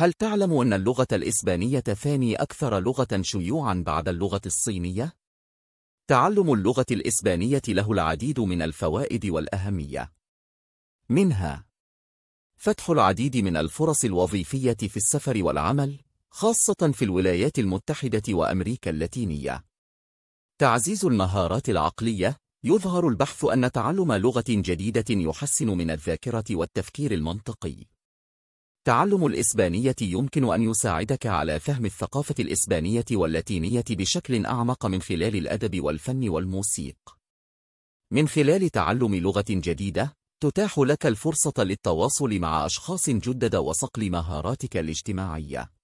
هل تعلم أن اللغة الإسبانية ثاني أكثر لغة شيوعا بعد اللغة الصينية؟ تعلم اللغة الإسبانية له العديد من الفوائد والأهمية. منها فتح العديد من الفرص الوظيفية في السفر والعمل، خاصة في الولايات المتحدة وأمريكا اللاتينية. تعزيز المهارات العقلية، يظهر البحث أن تعلم لغة جديدة يحسن من الذاكرة والتفكير المنطقي. تعلم الإسبانية يمكن أن يساعدك على فهم الثقافة الإسبانية واللاتينية بشكل أعمق من خلال الأدب والفن والموسيق. من خلال تعلم لغة جديدة، تتاح لك الفرصة للتواصل مع أشخاص جدد وصقل مهاراتك الاجتماعية.